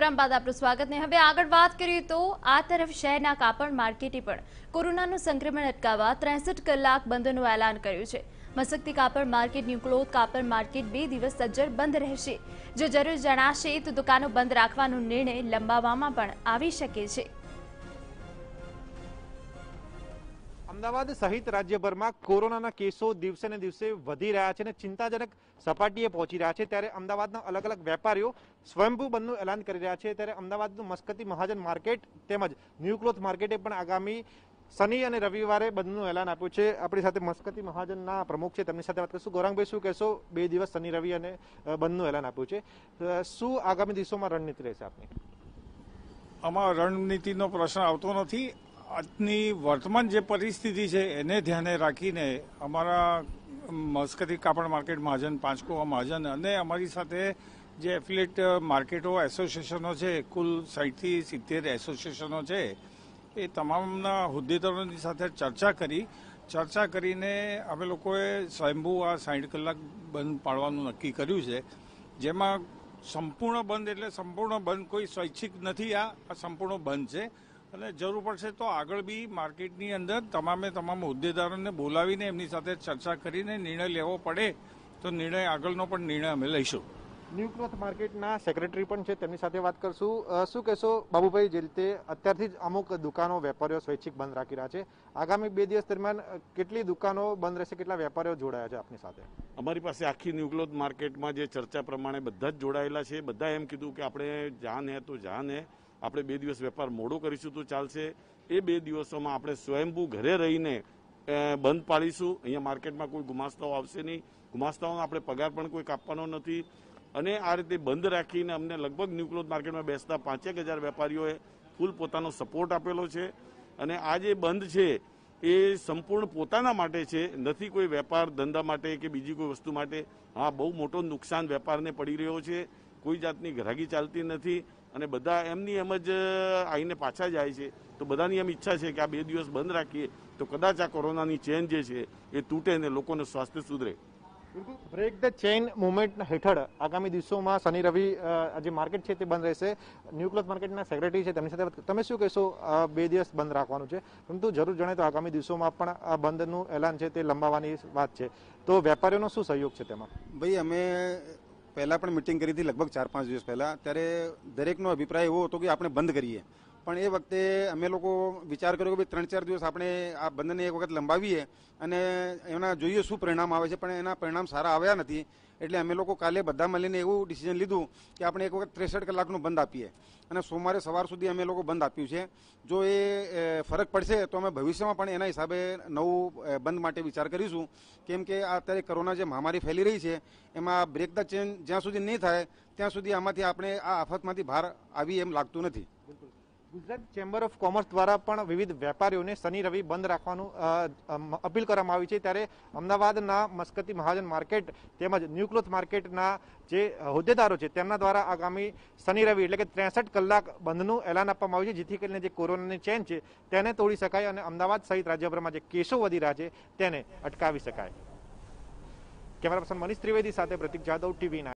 વિરામ બાદ આપનું સ્વાગત ને હવે આગળ વાત કરીએ તો આ તરફ શહેરના કાપડ માર્કેટે પણ કોરોનાનું સંક્રમણ અટકાવવા ત્રેસઠ કલાક બંધનું એલાન કર્યું છે. મસકતી કાપડ માર્કેટ ન્યુક્લોથ કાપડ માર્કેટ બે દિવસ સજ્જડ બંધ રહેશે. જો જરૂર જણાશે તો દુકાનો બંધ રાખવાનો નિર્ણય લંબાવવામાં પણ આવી શકે છે. અમદાવાદ સહિત રાજ્યભરમાં કોરોનાના કેસો દિવસે ને દિવસે વધી રહ્યા છે અને ચિંતાજનક સપાટીએ પહોંચી રહ્યા છે. ત્યારે અમદાવાદના અલગ અલગ વેપારીઓ સ્વયંભૂ બંધનું એલાન કરી રહ્યા છે. ત્યારે અમદાવાદનું મસ્કતી મહાજન માર્કેટ તેમજ ન્યૂક્લોથ માર્કેટે પણ આગામી શનિ અને રવિવારે બંધનું એલાન આપ્યું છે. આપણી સાથે મસ્કતી મહાજનના પ્રમુખ છે. તેમની સાથે વાત કરીશું. ગૌરાંગભાઈ, શું કહેશો? બે દિવસ શનિ, રવિ અને બંધનું એલાન આપ્યું છે. શું આગામી દિવસોમાં રણનીતિ રહેશે આપની? આમાં રણનીતિનો પ્રશ્ન આવતો નથી. આજની વર્તમાન જે પરિસ્થિતિ છે, એને ધ્યાને રાખીને અમારા મસ્કતી કાપડ માર્કેટ મહાજન, પાંચકુવા મહાજન અને અમારી સાથે જે એફિલેટ માર્કેટો, એસોસિએશનો છે, કુલ સાઠથી સિત્તેર એસોસિએશનો છે, એ તમામના હોદ્દેદારોની સાથે ચર્ચા કરી. ચર્ચા કરીને અમે લોકોએ સ્વયંભૂ આ સાઠ કલાક બંધ પાડવાનું નક્કી કર્યું છે. જેમાં સંપૂર્ણ બંધ એટલે સંપૂર્ણ બંધ કોઈ સ્વૈચ્છિક નથી આ સંપૂર્ણ બંધ છે. અને જરૂર પડશે તો આગળ બી માર્કેટની અંદર તમામે તમામ હોદ્દેદારોને બોલાવીને એમની સાથે ચર્ચા કરીને નિર્ણય લેવો પડે તો નિર્ણય આગળનો પણ નિર્ણય અમે લઈશું. ન્યૂક્લોથ માર્કેટના સેક્રેટરી પણ છે તેમની સાથે વાત કરશું. શું કહેશો બાબુભાઈ જે રીતે અત્યારથી જ અમુક દુકાનો વેપારીઓ સ્વૈચ્છિક બંધ રાખી રહ્યા છે આગામી બે દિવસ દરમિયાન કેટલી દુકાનો બંધ રહેશે કેટલા વેપારીઓ જોડાયા છે આપની સાથે? અમારી પાસે આખી ન્યુક્લોથ માર્કેટમાં જે ચર્ચા પ્રમાણે બધા જ જોડાયેલા છે. બધા એમ કીધું કે આપણે જાન હે તો જાન હે આપણે બે દિવસ વેપાર મોડો કરીશું તો ચાલશે. એ બે દિવસોમાં આપણે સ્વયંભૂ ઘરે રહીને બંધ પાડીશું. અહીંયા માર્કેટમાં કોઈ ગુમાસ્તાઓ આવશે નહીં. ગુમાસ્તાઓનો આપણે પગાર પણ કોઈ કાપવાનો નથી. અને આ રીતે બંધ રાખીને અમને લગભગ ન્યુક્લોથ માર્કેટમાં બેસતા પાંચેક હજાર વેપારીઓએ ફૂલ પોતાનો સપોર્ટ આપેલો છે. અને આ જે બંધ છે, એ સંપૂર્ણ પોતાના માટે છે. નથી કોઈ વેપાર ધંધા માટે કે બીજી કોઈ વસ્તુ માટે. હા, બહુ મોટો નુકસાન વેપારને પડી રહ્યો છે. કોઈ જાતની ગ્રાહકી ચાલતી નથી. અને બધા એમની એમ જ આવીને પાછા જાય છે. તો બધાની એમ ઈચ્છા છે કે આ બે દિવસ બંધ રાખીએ. તો કદાચ આ કોરોનાની ચેન જે છે એ તૂટે ને લોકોનું સ્વાસ્થ્ય સુધરે. બ્રેક ધ ચેઇન મુવમેન્ટ હેઠળ આગામી દિવસોમાં શનિ રવિ જે માર્કેટ છે તે બંધ રહેશે. ન્યુક્લોથ માર્કેટના સેક્રેટરી છે તેમની સાથે તમે શું કહેશો બે દિવસ બંધ રાખવાનું છે? પરંતુ જરૂર જણાય તો આગામી દિવસોમાં પણ આ બંધનું એલાન છે તે લંબાવવાની વાત છે. તો વેપારીઓનો શું સહયોગ છે તેમાં? ભાઈ અમે પહેલાં પણ મિટિંગ કરી હતી, લગભગ ચાર પાંચ દિવસ પહેલાં. ત્યારે દરેકનો અભિપ્રાય એવો હતો કે આપણે બંધ કરીએ. પણ એ વખતે અમે લોકો વિચાર કર્યો કે ભાઈ ત્રણ ચાર દિવસ આપણે આ બંધને એક વખત લંબાવીએ અને એના જોઈએ શું પરિણામ આવે છે, પણ એના પરિણામ સારા આવ્યા નથી. એટલે અમે લોકો કાલે બધા મળીને એવું ડિસિઝન લીધું કે આપણે એક વખત ત્રેસઠ કલાકનું બંધ આપીએ. અને સોમવારે સવાર સુધી અમે લોકો બંધ આપ્યું છે. જો એ ફરક પડશે તો અમે ભવિષ્યમાં પણ એના હિસાબે નવું બંધ માટે વિચાર કરીશું. કેમ કે અત્યારે કોરોના જે મહામારી ફેલી રહી છે, એમાં બ્રેક ધ ચેન જ્યાં સુધી નહીં થાય, ત્યાં સુધી આમાંથી આપણે આ આફતમાંથી બહાર આવી એમ લાગતું નથી. ગુજરાત ચેમ્બર ઓફ કોમર્સ દ્વારા પણ વિવિધ વેપારીઓને શનિ રવિ બંધ રાખવાનું અપીલ કરવામાં આવી છે. ત્યારે અમદાવાદના મસ્કતી મહાજન માર્કેટ તેમજ ન્યુક્લોથ માર્કેટના જે હોદ્દેદારો છે, તેમના દ્વારા આગામી શનિ રવિ એટલે કે ત્રેસઠ કલાક બંધનું એલાન આપવામાં આવ્યું છે. જેથી કરીને જે કોરોનાની ચેન છે, તેને તોડી શકાય અને અમદાવાદ સહિત રાજ્યભરમાં જે કેસો વધી રહ્યા છે, તેને અટકાવી શકાય. કેમેરા પર્સન મનીષ ત્રિવેદી સાથે પ્રતિક જાદવ ટીવી